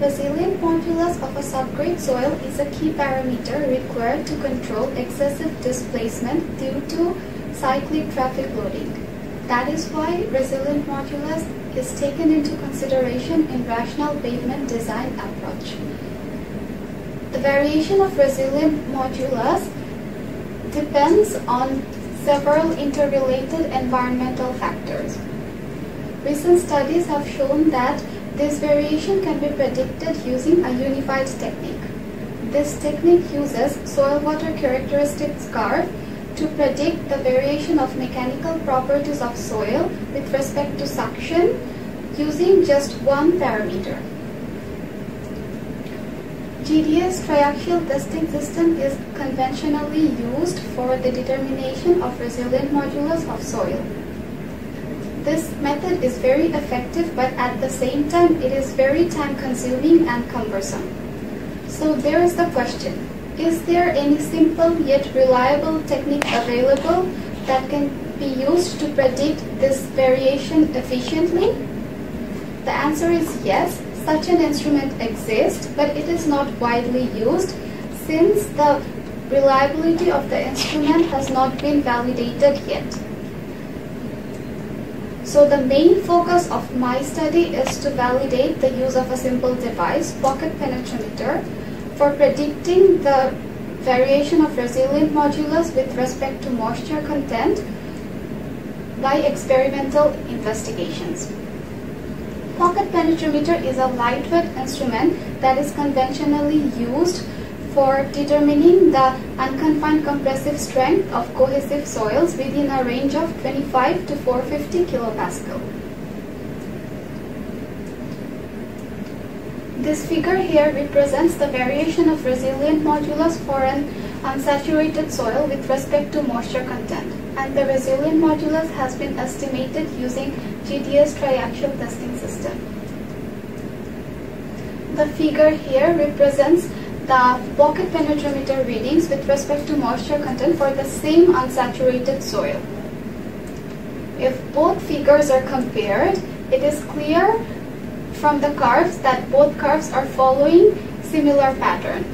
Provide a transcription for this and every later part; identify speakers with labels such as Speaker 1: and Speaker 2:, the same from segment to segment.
Speaker 1: Resilient modulus of a subgrade soil is a key parameter required to control excessive displacement due to cyclic traffic loading. That is why resilient modulus is taken into consideration in rational pavement design approach. The variation of resilient modulus depends on several interrelated environmental factors. Recent studies have shown that this variation can be predicted using a unified technique. This technique uses soil-water characteristics curve to predict the variation of mechanical properties of soil with respect to suction using just one parameter. GDS triaxial testing system is conventionally used for the determination of resilient modulus of soil. This method is very effective but at the same time it is very time consuming and cumbersome. So there is the question, is there any simple yet reliable technique available that can be used to predict this variation efficiently? The answer is yes, such an instrument exists but it is not widely used since the reliability of the instrument has not been validated yet. So the main focus of my study is to validate the use of a simple device, pocket penetrometer, for predicting the variation of resilient modulus with respect to moisture content by experimental investigations. Pocket penetrometer is a lightweight instrument that is conventionally used for determining the unconfined compressive strength of cohesive soils within a range of 25 to 450 kilopascal. This figure here represents the variation of resilient modulus for an unsaturated soil with respect to moisture content and the resilient modulus has been estimated using GDS triaxial testing system. The figure here represents the pocket penetrometer readings with respect to moisture content for the same unsaturated soil. If both figures are compared, it is clear from the curves that both curves are following similar pattern.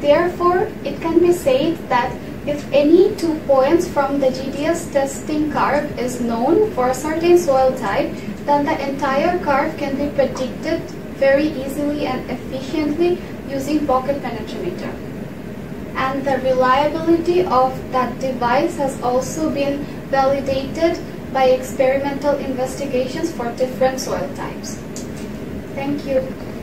Speaker 1: Therefore, it can be said that if any two points from the GDS testing curve is known for a certain soil type, then the entire curve can be predicted very easily and efficiently using pocket penetrometer. And the reliability of that device has also been validated by experimental investigations for different soil types. Thank you.